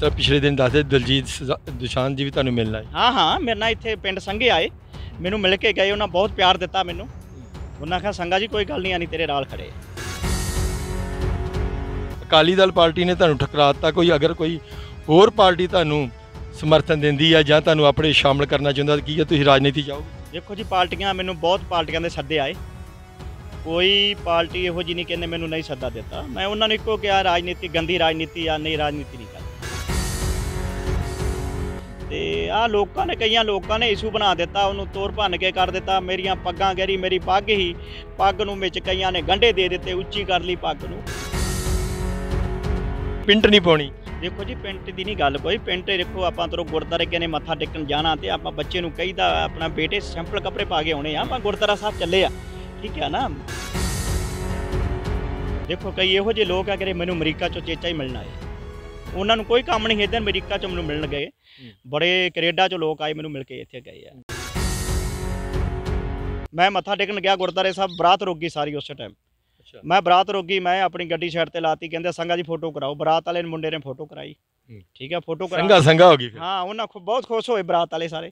ਤਰ੍ਹਾਂ ਪਿਛਲੇ ਦਿਨ ਦੱਸਦੇ ਦਲਜੀਤ ਦੁਸ਼ਾਨ ਜੀ ਵੀ ਤੁਹਾਨੂੰ ਮਿਲਣਾ ਹੈ ਹਾਂ ਹਾਂ ਮੇਰੇ ਨਾਲ ਇੱਥੇ ਪਿੰਡ ਸੰਘੇ ਆਏ। ਮੈਨੂੰ ਮਿਲ ਕੇ ਗਏ ਉਹਨਾਂ ਬਹੁਤ ਪਿਆਰ ਦਿੱਤਾ ਮੈਨੂੰ। ਉਹਨਾਂ ਕਿਹਾ ਸੰਗਾ ਜੀ ਕੋਈ ਗੱਲ ਨਹੀਂ ਆਣੀ ਤੇਰੇ ਨਾਲ ਖੜੇ ਆ। ਅਕਾਲੀ ਦਲ ਪਾਰਟੀ ਨੇ ਤੁਹਾਨੂੰ ਠੁਕਰਾ ਦਿੱਤਾ ਕੋਈ ਅਗਰ ਕੋਈ ਹੋਰ ਪਾਰਟੀ ਤੁਹਾਨੂੰ ਸਮਰਥਨ ਦਿੰਦੀ ਹੈ ਜਾਂ ਤੁਹਾਨੂੰ ਆਪਣੇ ਸ਼ਾਮਲ ਕਰਨਾ ਚਾਹੁੰਦਾ ਕੀ ਹੈ ਤੁਸੀਂ ਰਾਜਨੀਤੀ ਜਾਓਗੇ? ਦੇਖੋ ਜੀ ਪਾਰਟੀਆਂ ਮੈਨੂੰ ਬਹੁਤ ਪਾਰਟੀਆਂ ਦੇ ਸੱਦੇ ਆਏ। ਕੋਈ ਪਾਰਟੀ ਇਹੋ ਜਿਹੀ ਨਹੀਂ ਕਹਿੰਦੇ ਮੈਨੂੰ ਨਹੀਂ ਸੱਦਾ ਦਿੱਤਾ। ਮੈਂ ਉਹਨਾਂ ਨੂੰ ਇੱਕੋ ਕਿਹਾ ਰਾਜਨੀਤੀ ਗੰਦੀ ਰਾਜਨੀਤੀ ਆ ਨਹੀਂ ਰਾਜਨੀਤੀ ਨਹੀਂ ਕਰਨੀ। ਤੇ ਆ ਲੋਕਾਂ ਨੇ ਕਈਆਂ ਲੋਕਾਂ ਨੇ ਇਸ਼ੂ ਬਣਾ ਦਿੱਤਾ ਉਹਨੂੰ ਤੋੜ ਭੰਨ ਕੇ ਕਰ ਦਿੱਤਾ। ਮੇਰੀਆਂ ਪੱਗਾਂ ਗਹਿਰੀ ਮੇਰੀ ਪੱਗ ਹੀ ਪੱਗ ਨੂੰ ਵਿੱਚ ਕਈਆਂ ਨੇ ਗੰਢੇ ਦੇ ਦਿੱਤੇ ਉੱਚੀ ਕਰ ਲਈ ਪੱਗ ਨੂੰ। ਪਿੰਟ ਨਹੀਂ ਪਾਉਣੀ। ਦੇਖੋ ਜੀ ਪਿੰਟ ਦੀ ਨਹੀਂ ਗੱਲ ਕੋਈ। ਪਿੰਟ ਦੇਖੋ ਆਪਾਂ ਤਰੋ ਗੁਰਦਾਰੇ ਕਿਨੇ ਮੱਥਾ ਟੇਕਣ ਜਾਣਾ ਤੇ ਆਪਾਂ ਬੱਚੇ ਨੂੰ ਕਹੀਦਾ ਆਪਣਾ ਬੇਟੇ ਸਿੰਪਲ ਕੱਪੜੇ ਪਾ ਕੇ ਆਉਣੇ ਆ ਆਪਾਂ ਗੁਰਦਾਰਾ ਸਾਹਿਬ ਚੱਲੇ ਆ। ਠੀਕ ਹੈ ਨਾ? ਦੇਖੋ ਕਈ ਇਹੋ ਜਿਹੇ ਲੋਕ ਆ ਕਿ ਮੈਨੂੰ ਅਮਰੀਕਾ ਚੋਂ ਚੇਚਾ ਹੀ ਮਿਲਣਾ ਹੈ ਉਹਨਾਂ ਨੂੰ ਕੋਈ ਕੰਮ ਨਹੀਂ ਇਧਰ ਅਮਰੀਕਾ ਚੋਂ ਮੈਨੂੰ ਮਿਲਣ ਗਏ। ਬੜੇ ਕੈਨੇਡਾ ਚੋਂ ਲੋਕ ਆਏ ਮੈਨੂੰ ਮਿਲ ਕੇ ਇੱਥੇ ਗਏ ਆ। ਮੈਂ ਮੱਥਾ ਟੇਕਣ ਗਿਆ ਗੁਰਦਾਰੇ ਸਾਹਿਬ ਬਰਾਤ ਰੁਕ ਗਈ ਸਾਰੀ ਉਸੇ ਟਾਈਮ ਮੈਂ ਬਰਾਤ ਰੋਗੀ ਮੈਂ ਆਪਣੀ ਗੱਡੀ ਸਾਈਡ ਤੇ ਲਾਤੀ ਕਹਿੰਦੇ ਸੰਗਾ ਜੀ ਫੋਟੋ ਕਰਾਓ। ਬਰਾਤ ਵਾਲੇ ਨੇ ਮੁੰਡੇ ਨੇ ਫੋਟੋ ਕਰਾਈ। ਹੂੰ। ਠੀਕ ਹੈ ਫੋਟੋ ਕਰਾ ਸੰਗਾ ਸੰਗਾ ਹੋ ਗਈ ਫਿਰ। ਹਾਂ ਉਹਨਾਂ ਬਹੁਤ ਖੁਸ਼ ਹੋਏ ਬਰਾਤ ਵਾਲੇ ਸਾਰੇ।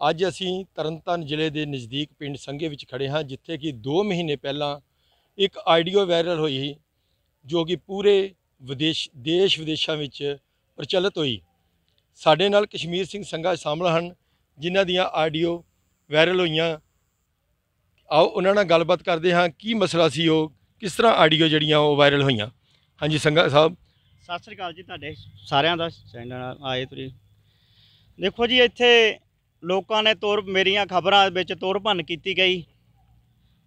ਅੱਜ ਅਸੀਂ ਤਰਨਤਾਰਨ ਜ਼ਿਲ੍ਹੇ ਦੇ ਨਜ਼ਦੀਕ ਪਿੰਡ ਸੰਘੇ ਵਿੱਚ ਖੜੇ ਹਾਂ ਜਿੱਥੇ ਕਿ 2 ਮਹੀਨੇ ਪਹਿਲਾਂ ਇੱਕ ਆਡੀਓ ਵਾਇਰਲ ਹੋਈ ਸੀ, ਜੋ ਕਿ ਪੂਰੇ ਵਿਦੇਸ਼, ਦੇਸ਼ ਵਿਦੇਸ਼ਾਂ ਵਿੱਚ ਪ੍ਰਚਲਿਤ ਹੋਈ। ਸਾਡੇ ਨਾਲ ਕਸ਼ਮੀਰ ਸਿੰਘ ਸੰਘਾ ਸ਼ਾਮਲ ਹਨ, ਜਿਨ੍ਹਾਂ ਦੀਆਂ ਆਡੀਓ ਵਾਇਰਲ ਹੋਈਆਂ। ਆਓ ਉਹਨਾਂ ਨਾਲ ਗੱਲਬਾਤ ਕਰਦੇ ਹਾਂ, ਕੀ ਮਸਲਾ ਸੀ ਉਹ, ਕਿਸ ਤਰ੍ਹਾਂ ਆਡੀਓ ਜਿਹੜੀਆਂ ਉਹ ਵਾਇਰਲ ਹੋਈਆਂ? ਹਾਂਜੀ, ਸੰਘਾ ਸਾਹਿਬ। ਸਤਿ ਸ੍ਰੀ ਅਕਾਲ ਜੀ ਤੁਹਾਡੇ ਸਾਰਿਆਂ ਦਾ, ਚੈਨਲ ਆਏ ਤੁਸੀਂ। ਦੇਖੋ ਜੀ, ਇੱਥੇ ਲੋਕਾਂ ਨੇ ਤੋਰ, ਮੇਰੀਆਂ ਖਬਰਾਂ ਵਿੱਚ ਤੋਰ ਭੰਨ ਕੀਤੀ ਗਈ।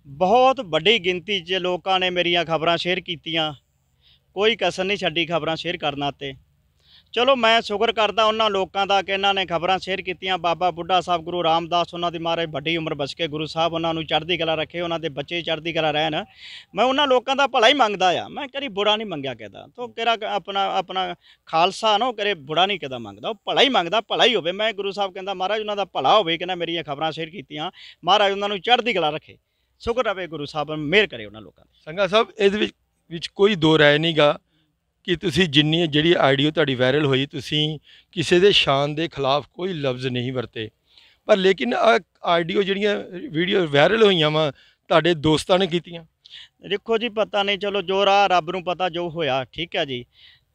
ਬਹੁਤ ਵੱਡੀ ਗਿਣਤੀ 'ਚ ਲੋਕਾਂ ਨੇ ਮੇਰੀਆਂ ਖਬਰਾਂ ਸ਼ੇਅਰ ਕੀਤੀਆਂ। ਕੋਈ ਕਸਰ ਨਹੀਂ ਛੱਡੀ ਖਬਰਾਂ ਸ਼ੇਅਰ ਕਰਨਾ ਤੇ ਚਲੋ ਮੈਂ ਸ਼ੁਕਰ ਕਰਦਾ ਉਹਨਾਂ ਲੋਕਾਂ ਦਾ ਕਿ ਇਹਨਾਂ ਨੇ ਖਬਰਾਂ ਸ਼ੇਅਰ ਕੀਤੀਆਂ। ਬਾਬਾ ਬੁੱਢਾ ਸਾਹਿਬ ਗੁਰੂ ਰਾਮਦਾਸ ਉਹਨਾਂ ਦੀ ਮਹਾਰਾਜ ਵੱਡੀ ਉਮਰ ਬਚ ਕੇ ਗੁਰੂ ਸਾਹਿਬ ਉਹਨਾਂ ਨੂੰ ਚੜ੍ਹਦੀ ਕਲਾ ਰੱਖੇ, ਉਹਨਾਂ ਦੇ ਬੱਚੇ ਚੜ੍ਹਦੀ ਕਲਾ ਰਹਿਣ। ਮੈਂ ਉਹਨਾਂ ਲੋਕਾਂ ਦਾ ਭਲਾ ਹੀ ਮੰਗਦਾ ਆ। ਮੈਂ ਕਦੀ ਬੁਰਾ ਨਹੀਂ ਮੰਗਿਆ ਕਹਦਾ ਤੋ ਕਿਹੜਾ ਆਪਣਾ ਆਪਣਾ ਖਾਲਸਾ ਨਾ ਉਹ ਕਰੇ ਬੁਰਾ ਨਹੀਂ ਕਹਦਾ ਮੰਗਦਾ। ਉਹ ਭਲਾ ਹੀ ਮੰਗਦਾ, ਭਲਾ ਹੀ ਹੋਵੇ। ਮੈਂ ਗੁਰੂ ਸਾਹਿਬ ਕਹਿੰਦਾ, ਮਹਾਰਾਜ ਉਹਨਾਂ ਦਾ ਭਲਾ ਹੋਵੇ ਕਹਿੰਦਾ ਮੇਰੀਆਂ ਖਬਰਾਂ ਸ਼ੇਅਰ ਕੀਤੀਆਂ। ਮਹਾਰਾਜ ਉਹਨਾਂ ਨੂੰ ਚੜ੍ਹਦੀ ਕਲਾ ਰੱਖੇ। ਸ਼ੁਕਰ ਰਵੇ ਗੁਰੂ ਸਾਹਿਬ ਮਿਹਰ ਕਰੇ ਉਹਨਾਂ ਲੋਕਾਂ ਤੇ ਸੰਗਾ ਸਾਹਿਬ ਇਹਦੇ ਵਿੱਚ ਵਿੱਚ ਕੋਈ ਦੋ ਰਾਏ ਨਹੀਂਗਾ ਕਿ ਤੁਸੀਂ ਜਿੰਨੀ ਜਿਹੜੀ ਆਡੀਓ ਤੁਹਾਡੀ ਵਾਇਰਲ ਹੋਈ ਤੁਸੀਂ ਕਿਸੇ ਦੇ ਸ਼ਾਨ ਦੇ ਖਿਲਾਫ ਕੋਈ ਲਫ਼ਜ਼ ਨਹੀਂ ਵਰਤੇ। ਪਰ ਲੇਕਿਨ ਆਡੀਓ ਜਿਹੜੀਆਂ ਵੀਡੀਓ ਵਾਇਰਲ ਹੋਈਆਂ ਵਾ ਤੁਹਾਡੇ ਦੋਸਤਾਂ ਨੇ ਕੀਤੀਆਂ। ਦੇਖੋ ਜੀ ਪਤਾ ਨਹੀਂ ਚਲੋ ਜੋ ਰਾਹ ਰੱਬ ਨੂੰ ਪਤਾ ਜੋ ਹੋਇਆ ਠੀਕ ਹੈ ਜੀ।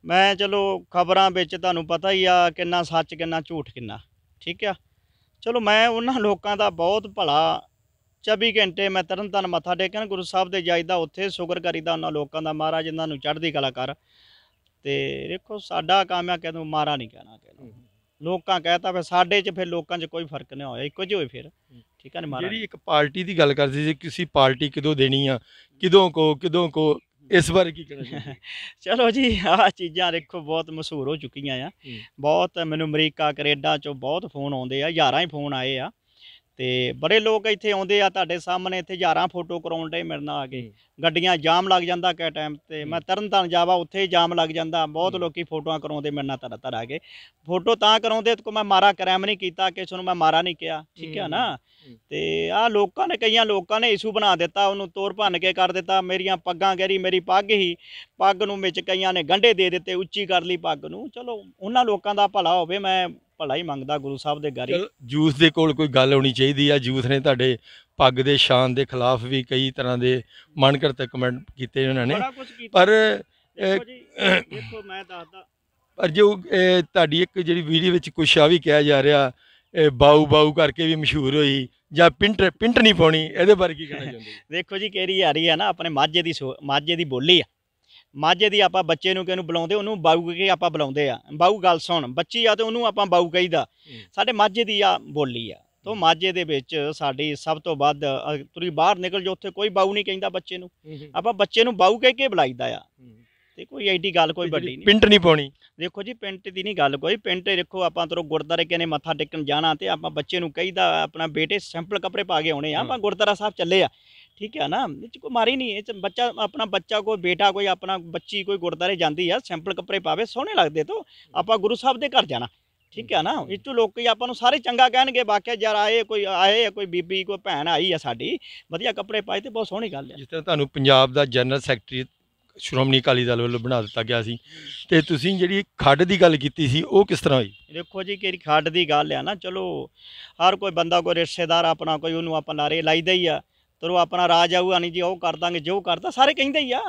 ਮੈਂ ਚਲੋ ਖਬਰਾਂ ਵਿੱਚ ਤੁਹਾਨੂੰ ਪਤਾ ਹੀ ਆ ਕਿੰਨਾ ਸੱਚ ਕਿੰਨਾ ਝੂਠ ਕਿੰਨਾ ਠੀਕ ਆ। ਚਲੋ ਮੈਂ ਉਹਨਾਂ ਲੋਕਾਂ ਦਾ ਬਹੁਤ ਭਲਾ 24 ਘੰਟੇ ਮੈਂ ਤਰਨਤਾਰਨ ਮੱਥਾ ਟੇਕਣ ਗੁਰੂ ਸਾਹਿਬ ਦੇ ਜਾਈਦਾ ਉੱਥੇ ਸ਼ੁਕਰ ਕਰੀਦਾ ਉਹਨਾਂ ਲੋਕਾਂ ਦਾ ਮਹਾਰਾਜ ਇਹਨਾਂ ਨੂੰ ਚੜ੍ਹਦੀ ਕਲਾ ਕਰ। ਤੇ ਦੇਖੋ ਸਾਡਾ ਕੰਮ ਆ ਕਿਦੋਂ ਮਾਰਾ ਨਹੀਂ ਕਹਿਣਾ ਕਹਿਣਾ ਲੋਕਾਂ ਕਹਤਾ ਫਿਰ ਸਾਡੇ 'ਚ ਫਿਰ ਲੋਕਾਂ 'ਚ ਕੋਈ ਫ਼ਰਕ ਨਹੀਂ ਹੋਇਆ ਇੱਕੋ ਜਿਹੇ ਹੋਏ ਫਿਰ। ਠੀਕ ਆ ਨਹੀਂ ਮਾਰਾ ਜਿਹੜੀ ਇੱਕ ਪਾਰਟੀ ਦੀ ਗੱਲ ਕਰਦੇ ਸੀ ਕਿਸੇ ਪਾਰਟੀ ਕਿਦੋਂ ਦੇਣੀ ਆ ਕਿਦੋਂ ਕੋ ਕਿਦੋਂ ਕੋ ਇਸ ਬਾਰੇ ਕੀ ਕਹਿਣਾ? ਚਲੋ ਜੀ ਆਹ ਚੀਜ਼ਾਂ ਦੇਖੋ ਬਹੁਤ ਮਸ਼ਹੂਰ ਹੋ ਚੁੱਕੀਆਂ ਆ। ਹੂੰ। ਬਹੁਤ ਮੈਨੂੰ ਅਮਰੀਕਾ ਕੈਨੇਡਾ ਚੋਂ ਬਹੁਤ ਫੋਨ ਆਉਂਦੇ ਆ ਹਜ਼ਾਰਾਂ ਹੀ ਫੋਨ ਆਏ ਆ। ਤੇ ਬੜੇ ਲੋਕ ਇੱਥੇ ਆਉਂਦੇ ਆ ਤੁਹਾਡੇ ਸਾਹਮਣੇ ਇੱਥੇ ਹਜ਼ਾਰਾਂ ਫੋਟੋ ਕਰਾਉਣ ਦੇ ਮੇਰੇ ਨਾਲ ਆ ਕੇ। ਗੱਡੀਆਂ ਜਾਮ ਲੱਗ ਜਾਂਦਾ ਕਿ ਟਾਈਮ ਤੇ। ਮੈਂ ਤਰਨਤਾਰਨ ਜਾਵਾ ਉੱਥੇ ਹੀ ਜਾਮ ਲੱਗ ਜਾਂਦਾ। ਬਹੁਤ। ਲੋਕੀ ਫੋਟੋਆਂ ਕਰਾਉਂਦੇ ਮੇਰੇ ਨਾਲ ਤਰ ਤਰ ਆ ਕੇ। ਫੋਟੋ ਤਾਂ ਕਰਾਉਂਦੇ ਕੋ ਮੈਂ ਮਾਰਾ ਕ੍ਰਾਈਮ ਨਹੀਂ ਕੀਤਾ ਕਿਸੇ ਨੂੰ ਮੈਂ ਮਾਰਾ ਨਹੀਂ ਕਿਹਾ। ਠੀਕ ਹੈ ਨਾ। ਤੇ ਆ ਲੋਕਾਂ ਨੇ ਕਈਆਂ ਲੋਕਾਂ ਨੇ ਇਸ਼ੂ ਬਣਾ ਦਿੱਤਾ ਉਹਨੂੰ ਤੋੜ ਭੰਨ ਕੇ ਕਰ ਦਿੱਤਾ। ਮੇਰੀਆਂ ਪੱਗਾਂ ਗਹਿਰੀ ਮੇਰੀ ਪੱਗ ਹੀ। ਪੱਗ ਨੂੰ ਵਿੱਚ ਕਈਆਂ ਨੇ ਗੰਢੇ ਦੇ ਦਿੱਤੇ ਉੱਚੀ ਕਰ ਲਈ ਪੱਗ ਨੂੰ। ਚਲੋ ਉਹਨਾਂ ਲੋਕਾਂ ਦਾ ਭਲਾ ਹੋਵੇ ਮੈਂ ਭਲਾ ਹੀ ਮੰਗਦਾ ਗੁਰੂ ਸਾਹਿਬ ਦੇ ਗਾਰੀ। ਯੂਥ ਦੇ ਕੋਲ ਕੋਈ ਗੱਲ ਹੋਣੀ ਚਾਹੀਦੀ ਆ। ਯੂਥ ਨੇ ਤੁਹਾਡੇ ਪੱਗ ਦੇ ਸ਼ਾਨ ਦੇ ਖਿਲਾਫ ਵੀ ਕਈ ਤਰ੍ਹਾਂ ਦੇ ਮਨ ਕਰਤੇ ਕਮੈਂਟ ਕੀਤੇ ਉਹਨਾਂ ਨੇ। ਪਰ ਦੇਖੋ ਜੀ ਦੇਖੋ ਮੈਂ ਦੱਸਦਾ। ਪਰ ਜੋ ਤੁਹਾਡੀ ਇੱਕ ਜਿਹੜੀ ਵੀਡੀਓ ਵਿੱਚ ਕੁਛ ਆ ਵੀ ਕਿਹਾ ਜਾ ਰਿਹਾ ਇਹ ਬਾਊ ਬਾਊ ਕਰਕੇ ਵੀ ਮਸ਼ਹੂਰ ਹੋਈ ਜਾਂ ਪਿੰਟ ਪਿੰਟ ਨਹੀਂ ਪਾਉਣੀ ਇਹਦੇ ਬਾਰੇ ਕੀ ਕਹਿਣਾ ਚਾਹੁੰਦੇ ਦੇਖੋ ਜੀ ਕਿਹੜੀ ਆ ਰਹੀ ਹੈ ਨਾ ਆਪਣੇ ਮਾਝੇ ਦੀ ਮਾਝੇ ਦੀ ਬੋਲੀ ਆ। ਮਾਝੇ ਦੀ ਆਪਾਂ ਬੱਚੇ ਨੂੰ ਕਿਹਨੂੰ ਬੁਲਾਉਂਦੇ ਉਹਨੂੰ ਬਾਊ ਕਹਿ ਕੇ ਆਪਾਂ ਬੁਲਾਉਂਦੇ ਆ। ਬਾਊ ਗੱਲ ਸੁਣ ਬੱਚੀ ਆ ਤੇ ਉਹਨੂੰ ਆਪਾਂ ਬਾਊ ਕਹੀਦਾ। ਸਾਡੇ ਮਾਝੇ ਦੀ ਆ ਬੋਲੀ ਆ। ਤੋਂ ਮਾਝੇ ਦੇ ਵਿੱਚ ਸਾਡੀ ਸਭ ਤੋਂ ਵੱਧ ਤੁਸੀਂ ਬਾਹਰ ਨਿਕਲ ਜਾਓ ਉੱਥੇ ਕੋਈ ਬਾਊ ਨਹੀਂ ਕਹਿੰਦਾ ਬੱਚੇ ਨੂੰ। ਆਪਾਂ ਬੱਚੇ ਨੂੰ ਬਾਊ ਕਹਿ ਕੇ ਬੁਲਾਈਦਾ ਆ। ਤੇ ਕੋਈ ਐਡੀ ਗੱਲ ਕੋਈ ਵੱਡੀ ਨਹੀਂ। ਪਿੰਟ ਨਹੀਂ ਪਾਉਣੀ। ਦੇਖੋ ਜੀ ਪਿੰਟ ਦੀ ਨਹੀਂ ਗੱਲ ਕੋਈ। ਪਿੰਟ ਦੇਖੋ ਆਪਾਂ ਤਰੋ ਗੁਰਦਾਰੇ ਕਿਨੇ ਮੱਥਾ ਟੇਕਣ ਜਾਣਾ ਤੇ ਆਪਾਂ ਬੱਚੇ ਨੂੰ ਕਹੀਦਾ ਆਪਣਾ ਬੇਟੇ ਸਿੰਪਲ ਕੱਪੜੇ ਪਾ ਕੇ ਆਉਣੇ ਆ। ਆਪਾਂ ਗੁਰਦਾਰਾ ਸਾਹਿਬ ਚੱਲੇ ਆ। ਠੀਕ ਹੈ ਨਾ? ਇਹ ਚ ਕੋਈ ਮਾਰੀ ਨਹੀਂ ਇਹ ਚ ਬੱਚਾ ਆਪਣਾ ਬੱਚਾ ਕੋਈ ਬੇਟਾ ਕੋਈ ਆਪਣਾ ਬੱਚੀ ਕੋਈ ਗੁਰਦਾਰੇ ਜਾਂਦੀ ਆ ਸਿੰਪਲ ਕੱਪੜੇ ਪਾਵੇ ਸੋਹਣੇ ਲੱਗਦੇ ਤੋਂ ਆਪਾਂ ਗੁਰੂ ਸਾਹਿਬ ਦੇ ਘਰ ਜਾਣਾ। ਠੀਕ ਹੈ ਨਾ? ਇਹ ਤੋਂ ਲੋਕੀ ਆਪਾਂ ਨੂੰ ਸਾਰੇ ਚੰਗਾ ਕਹਿਣਗੇ ਵਾਕਿਆ ਯਾਰ ਆਏ ਕੋਈ ਆਏ ਆ, ਕੋਈ ਬੀਬੀ ਕੋਈ ਭੈਣ ਆਈ ਆ ਸਾਡੀ ਵਧੀਆ ਕੱਪੜੇ ਪਾਏ ਤੇ ਬਹੁਤ ਸੋਹਣੀ ਗੱਲ ਆ। ਜਿਸ ਤਰ੍ਹਾਂ ਤੁਹਾਨੂੰ ਪੰਜਾਬ ਦਾ ਜਨਰਲ ਸੈਕਟਰੀ ਸ਼੍ਰੋਮਣੀ ਅਕਾਲੀ ਦਲ ਵੱਲੋਂ ਬਣਾ ਦਿੱਤਾ ਗਿਆ ਸੀ ਤੇ ਤੁਸੀਂ ਜਿਹੜੀ ਖੱਡ ਦੀ ਗੱਲ ਕੀਤੀ ਸੀ ਉਹ ਕਿਸ ਤਰ੍ਹਾਂ ਹੋਈ? ਦੇਖੋ ਜੀ ਕਿਹੜੀ ਖੱਡ ਦੀ ਗੱਲ ਆ ਨਾ ਚਲੋ ਹਰ ਕੋਈ ਬੰਦਾ ਕੋਈ ਰਿਸ਼ਤੇਦਾਰ ਆਪਣਾ ਕੋਈ ਉਹਨੂੰ ਆਪਾਂ ਨਾਰੇ ਲਾਈਦਾ ਹੀ ਆ। ਚਲੋ ਆਪਣਾ ਰਾਜ ਆਊਗਾ ਨਹੀਂ ਜੀ ਉਹ ਕਰ ਦਾਂਗੇ ਜੋ ਕਰਦਾ ਸਾਰੇ ਕਹਿੰਦੇ ਹੀ ਆ।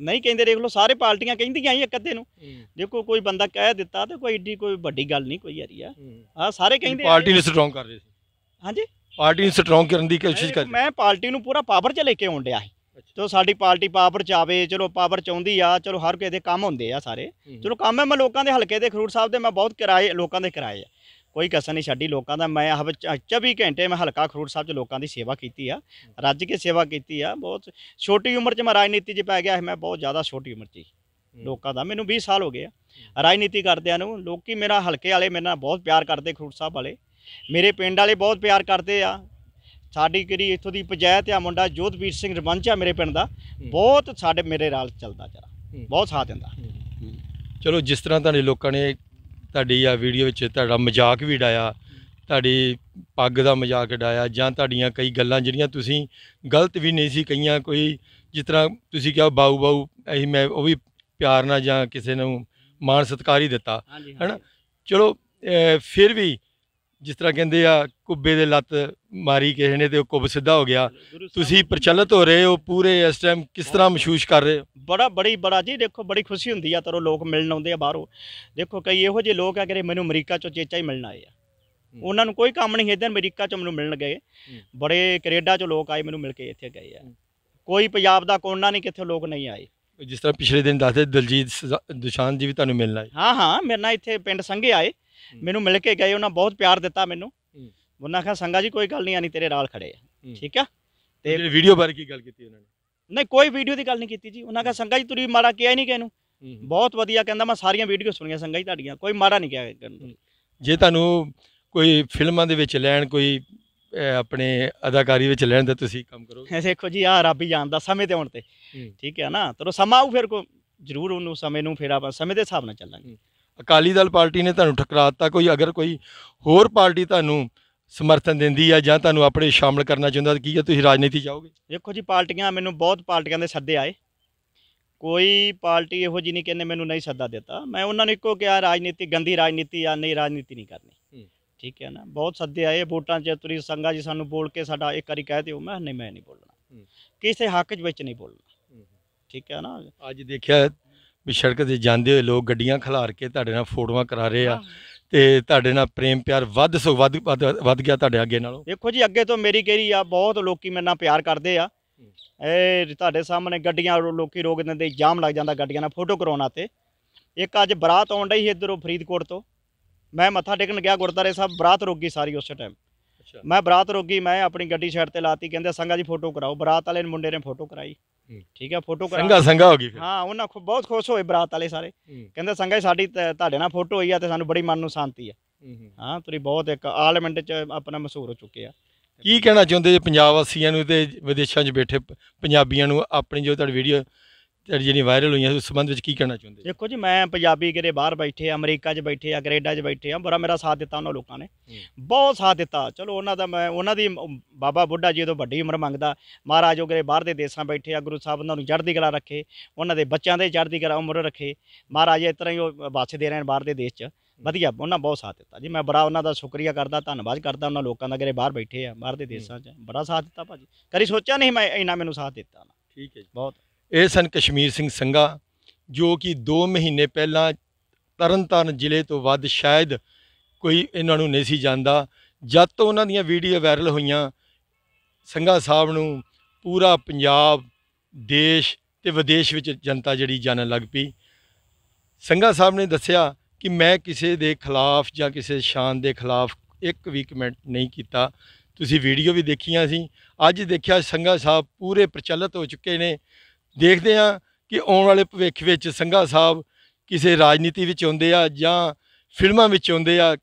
ਨਹੀਂ ਕਹਿੰਦੇ ਦੇਖ ਲਓ ਸਾਰੇ ਪਾਰਟੀਆਂ ਕਹਿੰਦੀਆਂ ਹੀ ਇੱਕ ਅੱਧੇ ਨੂੰ। ਦੇਖੋ ਕੋਈ ਬੰਦਾ ਕਹਿ ਦਿੱਤਾ ਤੇ ਕੋਈ ਏਡੀ ਕੋਈ ਵੱਡੀ ਗੱਲ ਨਹੀਂ ਕੋਈ ਯਾਰੀ ਆ। ਆ ਸਾਰੇ ਕਹਿੰਦੇ ਆ ਪਾਰਟੀ ਨੂੰ ਸਟਰੋਂਗ ਕਰ ਰਹੇ ਸੀ। ਹਾਂਜੀ। ਪਾਰਟੀ ਨੂੰ ਸਟਰੋਂਗ ਕਰਨ ਦੀ ਕੋਸ਼ਿਸ਼ ਕਰ ਮੈਂ ਪਾਰਟੀ ਨੂੰ ਪੂਰਾ ਪਾਵਰ 'ਚ ਲੈ ਕੇ ਆਉਣ ਡਿਆ ਸੀ। ਚਲੋ ਸਾਡੀ ਪਾਰਟੀ ਪਾਵਰ 'ਚ ਆਵੇ ਚਲੋ ਪਾਵਰ 'ਚ ਆਉਂਦੀ ਆ ਚਲੋ ਹਰ ਕਿਸੇ ਦੇ ਕੰਮ ਹੁੰਦੇ ਆ ਸਾਰੇ। ਚਲੋ ਕੰਮ ਹੈ ਮੈਂ ਲੋਕਾਂ ਦੇ ਹਲਕੇ ਦੇ ਖਰੂਰ ਸਾਹਿਬ ਦੇ ਮੈਂ ਬਹੁਤ ਕਿਰਾਏ ਲੋਕਾਂ ਦੇ ਕਿਰਾਏ ਆ। ਕੋਈ ਕਸਰ ਨਹੀਂ ਛੱਡੀ ਲੋਕਾਂ ਦਾ। ਮੈਂ ਆਹ ਵਿੱਚ 24 ਘੰਟੇ ਮੈਂ ਹਲਕਾ ਖਰੂਰ ਸਾਹਿਬ 'ਚ ਲੋਕਾਂ ਦੀ ਸੇਵਾ ਕੀਤੀ ਆ ਰੱਜ ਕੇ ਸੇਵਾ ਕੀਤੀ ਆ। ਬਹੁਤ ਛੋਟੀ ਉਮਰ 'ਚ ਮੈਂ ਰਾਜਨੀਤੀ 'ਚ ਪੈ ਗਿਆ ਮੈਂ ਬਹੁਤ ਜ਼ਿਆਦਾ ਛੋਟੀ ਉਮਰ 'ਚ ਹੀ ਲੋਕਾਂ ਦਾ। ਮੈਨੂੰ 20 ਸਾਲ ਹੋ ਗਏ ਆ। ਰਾਜਨੀਤੀ ਕਰਦਿਆਂ ਨੂੰ ਲੋਕੀ ਮੇਰਾ ਹਲਕੇ ਵਾਲੇ ਮੇਰੇ ਨਾਲ ਬਹੁਤ ਪਿਆਰ ਕਰਦੇ ਖਰੂਰ ਸਾਹਿਬ ਵਾਲੇ। ਮੇਰੇ ਪਿੰਡ ਵਾਲੇ ਬਹੁਤ ਪਿਆਰ ਕਰਦੇ ਆ। ਸਾਡੀ ਕਿਹੜੀ ਇੱਥੋਂ ਦੀ ਪੰਚਾਇਤ ਆ ਮੁੰਡਾ ਜੋਧਵੀਰ ਸਿੰਘ ਰਮੰਚ ਆ ਮੇਰੇ ਪਿੰਡ ਦਾ। ਬਹੁਤ ਸਾਡੇ ਮੇਰੇ ਨਾਲ ਚੱਲਦਾ ਜਰਾ। ਬਹੁਤ ਸਾਥ ਦਿੰਦਾ। ਚਲੋ ਜਿਸ ਤਰ੍ਹਾਂ ਤੁਹਾਡੇ ਲੋਕਾਂ ਨੇ ਤੁਹਾਡੀ ਆ ਵੀਡੀਓ ਵਿੱਚ ਤੁਹਾਡਾ ਮਜ਼ਾਕ ਵੀ ਡਾਇਆ ਤੁਹਾਡੀ ਪੱਗ ਦਾ ਮਜ਼ਾਕ ਡਾਇਆ ਜਾਂ ਤੁਹਾਡੀਆਂ ਕਈ ਗੱਲਾਂ ਜਿਹੜੀਆਂ ਤੁਸੀਂ ਗਲਤ ਵੀ ਨਹੀਂ ਸੀ ਕਈਆਂ ਕੋਈ ਜਿਸ ਤਰ੍ਹਾਂ ਤੁਸੀਂ ਕਿਹਾ ਬਾਊ ਬਾਊ ਅਸੀਂ ਮੈਂ ਉਹ ਵੀ ਪਿਆਰ ਨਾਲ ਜਾਂ ਕਿਸੇ ਨੂੰ ਮਾਣ ਸਤਿਕਾਰ ਹੀ ਦਿੱਤਾ ਹੈਨਾ? ਚਲੋ ਫਿਰ ਵੀ ਜਿਸ ਤਰ੍ਹਾਂ ਕਹਿੰਦੇ ਆ ਕੁੱਬੇ ਦੇ ਲੱਤ ਮਾਰੀ ਕਿਸੇ ਨੇ ਤੇ ਉਹ ਕੁੱਬ ਸਿੱਧਾ ਹੋ ਗਿਆ। ਤੁਸੀਂ ਪ੍ਰਚਲਿਤ ਹੋ ਰਹੇ ਹੋ ਪੂਰੇ ਇਸ ਟਾਈਮ ਕਿਸ ਤਰ੍ਹਾਂ ਮਹਿਸੂਸ ਕਰ ਰਹੇ ਹੋ? ਬੜਾ ਬੜੀ ਬੜਾ ਜੀ ਦੇਖੋ ਬੜੀ ਖੁਸ਼ੀ ਹੁੰਦੀ ਆ ਤਰੋ ਲੋਕ ਮਿਲਣ ਆਉਂਦੇ ਆ ਬਾਹਰੋਂ। ਦੇਖੋ ਕਈ ਇਹੋ ਜਿਹੇ ਲੋਕ ਆ ਕਿ ਮੈਨੂੰ ਅਮਰੀਕਾ ਚੋਂ ਚੇਚਾ ਹੀ ਮਿਲਣ ਆਏ ਆ। ਉਹਨਾਂ ਨੂੰ ਕੋਈ ਕੰਮ ਨਹੀਂ ਇਦਾਂ ਅਮਰੀਕਾ ਚੋਂ ਮੈਨੂੰ ਮਿਲਣ ਗਏ। ਬੜੇ ਕੈਨੇਡਾ ਚੋਂ ਲੋਕ ਆਏ ਮੈਨੂੰ ਮਿਲ ਕੇ ਇੱਥੇ ਗਏ ਆ। ਕੋਈ ਪੰਜਾਬ ਦਾ ਕੋਨਾ ਨਹੀਂ ਕਿੱਥੇ ਲੋਕ ਨਹੀਂ ਆਏ। ਜਿਸ ਤਰ੍ਹਾਂ ਪਿਛਲੇ ਦਿਨ ਦੱਸਦੇ ਦਲਜੀਤ ਦੁਸਾਂਝ ਜੀ ਵੀ ਤੁਹਾਨੂੰ ਮਿਲਣ ਆਏ। ਹਾਂ ਹਾਂ ਮੇਰੇ ਨਾਲ ਇੱਥੇ ਪਿੰਡ ਸੰਘੇ ਆਏ। ਮੈਨੂੰ ਮਿਲ ਕੇ ਗਏ ਉਹਨਾਂ ਬਹੁਤ ਪਿਆਰ ਦਿੱਤਾ ਮੈਨੂੰ। ਉਹਨਾਂ ਕਿਹਾ ਸੰਗਾ ਜੀ ਕੋਈ ਗੱਲ ਨਹੀਂ ਆਣੀ ਤੇਰੇ ਨਾਲ ਖੜੇ ਆ। ਠੀਕ ਆ? ਤੇ ਵੀਡੀਓ ਬਾਰੇ ਕੀ ਗੱਲ ਕੀਤੀ ਉਹਨਾਂ ਨੇ? ਨਹੀਂ ਕੋਈ ਵੀਡੀਓ ਦੀ ਗੱਲ ਨਹੀਂ ਕੀਤੀ ਜੀ। ਉਹਨਾਂ ਕਿਹਾ ਸੰਗਾ ਜੀ ਤੁਸੀਂ ਮਾੜਾ ਕਿਹਾ ਹੀ ਨਹੀਂ ਕਿਹਨੂੰ ਬਹੁਤ ਵਧੀਆ ਕਹਿੰਦਾ ਮੈਂ ਸਾਰੀਆਂ ਵੀਡੀਓ ਸੁਣੀਆਂ ਸੰਗਾ ਜੀ ਤੁਹਾਡੀਆਂ। ਕੋਈ ਮਾੜਾ ਨਹੀਂ ਕਿਹਾ। ਜੇ ਤੁਹਾਨੂੰ ਕੋਈ ਫਿਲਮਾਂ ਦੇ ਵਿੱਚ ਲੈਣ ਕੋਈ ਆਪਣੇ ਅਦਾਕਾਰੀ ਵਿੱਚ ਲੈਣ ਤਾਂ ਤੁਸੀਂ ਕੰਮ ਕਰੋਗੇ? ਦੇਖੋ ਜੀ ਆ ਰੱਬ ਹੀ ਜਾਣਦਾ ਸਮੇਂ ਤੇ ਆਉਣ ਤੇ। ਠੀਕ ਹੈ ਨਾ? ਚਲੋ ਸਮਾਂ ਆਊ ਫਿਰ ਕੋ ਜ਼ਰੂਰ ਉਹਨੂੰ ਸਮੇਂ ਨੂੰ ਫਿਰ ਆਪਾਂ ਸਮੇਂ ਦੇ ਹਿਸਾਬ ਨਾਲ ਚੱਲਾਂਗੇ। ਅਕਾਲੀ ਦਲ ਪਾਰਟੀ ਨੇ ਤੁਹਾਨੂੰ ਠੁਕਰਾਤਾ ਕੋਈ ਅਗਰ ਕੋਈ ਹੋਰ ਪਾਰਟੀ ਤੁਹਾਨੂੰ ਸਮਰਥਨ ਦਿੰਦੀ ਆ ਜਾਂ ਤੁਹਾਨੂੰ ਆਪਣੇ ਸ਼ਾਮਲ ਕਰਨਾ ਚਾਹੁੰਦਾ ਕੀ ਹੈ ਤੁਸੀਂ ਰਾਜਨੀਤੀ ਜਾਓਗੇ? ਦੇਖੋ ਜੀ ਪਾਰਟੀਆਂ ਮੈਨੂੰ ਬਹੁਤ ਪਾਰਟੀਆਂ ਦੇ ਸੱਦੇ ਆਏ। ਕੋਈ ਪਾਰਟੀ ਇਹੋ ਜੀ ਨਹੀਂ ਕਹਿੰਦੇ ਮੈਨੂੰ ਨਹੀਂ ਸੱਦਾ ਦਿੱਤਾ। ਮੈਂ ਉਹਨਾਂ ਨੂੰ ਇੱਕੋ ਕਿਹਾ ਰਾਜਨੀਤੀ ਗੰਦੀ ਰਾਜਨੀਤੀ ਆ ਨਹੀਂ ਰਾਜਨੀਤੀ ਨਹੀਂ ਕਰਨੀ। ਠੀਕ ਹੈ ਨਾ? ਬਹੁਤ ਸੱਦੇ ਆਏ ਵੋਟਾਂ 'ਚ ਤੁਸੀਂ ਸੰਗਾ ਜੀ ਸਾਨੂੰ ਬੋਲ ਕੇ ਸਾਡਾ ਇੱਕ ਵਾਰੀ ਕਹਿ ਦਿਓ ਮੈਂ ਕਿਹਾ ਨਹੀਂ ਮੈਂ ਨਹੀਂ ਬੋਲਣਾ। ਕਿਸੇ ਹੱਕ 'ਚ ਵਿੱਚ ਨਹੀਂ ਬੋਲਣਾ। ਠੀਕ ਹੈ ਨਾ? ਅੱਜ ਦੇਖਿਆ ਵੀ ਸੜਕ ਤੇ ਜਾਂਦੇ ਹੋਏ ਲੋਕ ਗੱਡੀਆਂ ਖਿਲਾਰ ਕੇ ਤੁਹਾਡੇ ਨਾਲ ਫੋਟੋਆਂ ਕਰਾ ਰਹੇ ਆ ਤੇ ਤੁਹਾਡੇ ਨਾਲ ਪ੍ਰੇਮ ਪਿਆਰ ਵੱਧ ਸੋ ਵੱਧ ਵੱਧ ਗਿਆ ਤੁਹਾਡੇ ਅੱਗੇ ਨਾਲੋਂ। ਦੇਖੋ ਜੀ ਅੱਗੇ ਤੋਂ ਮੇਰੀ ਕਿਹੜੀ ਆ ਬਹੁਤ ਲੋਕੀ ਮੇਰੇ ਨਾਲ ਪਿਆਰ ਕਰਦੇ ਆ। ਇਹ ਤੁਹਾਡੇ ਸਾਹਮਣੇ ਗੱਡੀਆਂ ਲੋਕੀ ਰੋਕ ਦਿੰਦੇ ਜਾਮ ਲੱਗ ਜਾਂਦਾ ਗੱਡੀਆਂ ਨਾਲ ਫੋਟੋ ਕਰਾਉਣਾ ਤੇ ਇੱਕ ਅੱਜ ਬਰਾਤ ਆਉਣ ਡਈ ਸੀ ਇੱਧਰੋਂ ਫਰੀਦਕੋਟ ਤੋਂ। ਮੈਂ ਮੱਥਾ ਟੇਕਣ ਗਿਆ ਗੁਰਦਾਰੇ ਸਾਹਿਬ ਬਰਾਤ ਰੁਕ ਗਈ ਸਾਰੀ ਉਸੇ ਟਾਈਮ ਮੈਂ ਬਰਾਤ ਰੁਕ ਗਈ ਮੈਂ ਆਪਣੀ ਗੱਡੀ ਸਾਈਡ ਤੇ ਲਾਤੀ ਕਹਿੰਦੇ ਸੰਗਾ ਜੀ ਫੋਟੋ ਕਰਾਓ। ਬਰਾਤ ਵਾਲੇ ਮੁੰਡੇ ਨੇ ਫੋਟੋ ਕਰਾਈ। ਠੀਕ ਹੈ ਫੋਟੋ ਕਰਾ ਸੰਗਾ ਸੰਗਾ ਹੋ ਗਈ ਫਿਰ। ਹਾਂ ਉਹਨਾਂ ਖੁ- ਬਹੁਤ ਖੁਸ਼ ਹੋਏ ਬਰਾਤ ਵਾਲੇ ਸਾਰੇ। ਕਹਿੰਦੇ ਸੰਗਾ ਸਾਡੀ ਤੁਹਾਡੇ ਨਾਲ ਫੋਟੋ ਹੋਈ ਆ ਤੇ ਸਾਨੂੰ ਬੜੀ ਮਨ ਨੂੰ ਸ਼ਾਂਤੀ ਆ। ਹੂੰ, ਤੁਸੀਂ ਬਹੁਤ ਇੱਕ ਆਲਮੈਂਟ ਚ ਆਪਣਾ ਮਸ਼ਹੂਰ ਹੋ ਚੁੱਕੇ ਆ। ਕੀ ਕਹਿਣਾ ਚਾਹੁੰਦੇ ਜੇ ਪੰਜਾਬ ਵਾਸੀਆਂ ਨੂੰ ਤੇ ਵਿਦੇਸ਼ਾਂ 'ਚ ਬੈਠੇ ਪੰਜਾਬੀਆਂ ਨੂੰ ਆਪਣੀ ਜੋ ਤੁਹਾਡੀ ਵੀਡੀਓ ਤੁਹਾਡੀ ਜਿਹੜੀ ਵਾਇਰਲ ਹੋਈਆਂ ਉਸ ਸੰਬੰਧ ਵਿੱਚ ਕੀ ਕਹਿਣਾ ਚਾਹੁੰਦੇ ਦੇਖੋ ਜੀ ਮੈਂ ਪੰਜਾਬੀ ਕਿਰੇ ਬਾਹਰ ਬੈਠੇ ਆ ਅਮਰੀਕਾ 'ਚ ਬੈਠੇ ਆ ਕੈਨੇਡਾ 'ਚ ਬੈਠੇ ਆ ਬੜਾ ਮੇਰਾ ਸਾਥ ਦਿੱਤਾ ਉਹਨਾਂ ਲੋਕਾਂ ਨੇ। ਬਹੁਤ ਸਾਥ ਦਿੱਤਾ। ਚਲੋ ਉਹਨਾਂ ਦਾ ਮੈਂ ਉਹਨਾਂ ਦੀ ਬਾਬਾ ਬੁੱਢਾ ਜੀ ਤੋਂ ਵੱਡੀ ਉਮਰ ਮੰਗਦਾ। ਮਹਾਰਾਜ ਉਹ ਕਿਰੇ ਬਾਹਰ ਦੇ ਦੇਸ਼ਾਂ ਬੈਠੇ ਆ ਗੁਰੂ ਸਾਹਿਬ ਉਹਨਾਂ ਨੂੰ ਚੜ੍ਹਦੀ ਕਲਾ ਰੱਖੇ ਉਹਨਾਂ ਦੇ ਬੱਚਿਆਂ ਦੇ ਚੜ੍ਹਦੀ ਕਲਾ ਉਮਰ ਰੱਖੇ। ਮਹਾਰਾਜ ਇਸ ਤਰ੍ਹਾਂ ਹੀ ਉਹ ਬਸਦੇ ਰਹਿਣ ਬਾਹਰ ਦੇ ਦੇਸ਼ 'ਚ। ਵਧੀਆ ਉਹਨਾਂ ਬਹੁਤ ਸਾਥ ਦਿੱਤਾ ਜੀ। ਮੈਂ ਬੜਾ ਉਹਨਾਂ ਦਾ ਸ਼ੁਕਰੀਆ ਕਰਦਾ ਧੰਨਵਾਦ ਕਰਦਾ ਉਹਨਾਂ ਲੋਕਾਂ ਦਾ ਕਿਰੇ ਬਾਹਰ ਬੈਠੇ ਆ ਬਾਹਰ ਦੇ ਦੇਸ਼ਾਂ 'ਚ। ਬੜਾ ਸਾਥ ਦਿੱਤਾ ਭਾਜੀ। ਕਦੀ ਸੋਚਿਆ ਨਹੀਂ ਮੈਂ ਇੰਨਾ ਮੈਨੂੰ ਸਾਥ ਦਿੱਤਾ ਠੀਕ ਹੈ ਜੀ। ਬਹੁਤ। ਇਹ ਸਨ ਕਸ਼ਮੀਰ ਸਿੰਘ ਸੰਘਾ, ਜੋ ਕਿ 2 ਮਹੀਨੇ ਪਹਿਲਾਂ ਤਰਨਤਾਰਨ ਜ਼ਿਲ੍ਹੇ ਤੋਂ ਵੱਧ ਸ਼ਾਇਦ ਕੋਈ ਇਹਨਾਂ ਨੂੰ ਨਹੀਂ ਸੀ ਜਾਂਦਾ ਜਦ ਤੋਂ ਉਹਨਾਂ ਦੀਆਂ ਵੀਡੀਓ ਵਾਇਰਲ ਹੋਈਆਂ, ਸੰਘਾ ਸਾਹਿਬ ਨੂੰ ਪੂਰਾ ਪੰਜਾਬ, ਦੇਸ਼ ਤੇ ਵਿਦੇਸ਼ ਵਿੱਚ ਜਨਤਾ ਜਿਹੜੀ ਜਾਣਨ ਲੱਗ ਪਈ। ਸੰਘਾ ਸਾਹਿਬ ਨੇ ਦੱਸਿਆ ਕਿ ਮੈਂ ਕਿਸੇ ਦੇ ਖਿਲਾਫ ਜਾਂ ਕਿਸੇ ਸ਼ਾਨ ਦੇ ਖਿਲਾਫ ਇੱਕ ਵੀ ਕਮੈਂਟ ਨਹੀਂ ਕੀਤਾ। ਤੁਸੀਂ ਵੀਡੀਓ ਵੀ ਦੇਖੀਆਂ ਸੀ। ਅੱਜ ਦੇਖਿਆ ਸੰਘਾ ਸਾਹਿਬ ਪੂਰੇ ਪ੍ਰਚਲਿਤ ਹੋ ਚੁੱਕੇ ਨੇ। ਦੇਖਦੇ ਹਾਂ ਕਿ ਆਉਣ ਵਾਲੇ ਭਵਿੱਖ ਵਿੱਚ ਸੰਘਾ ਸਾਹਿਬ ਕਿਸੇ ਰਾਜਨੀਤੀ ਵਿੱਚ ਆਉਂਦੇ ਆ ਜਾਂ ਫਿਲਮਾਂ ਵਿੱਚ ਆਉਂਦੇ ਆ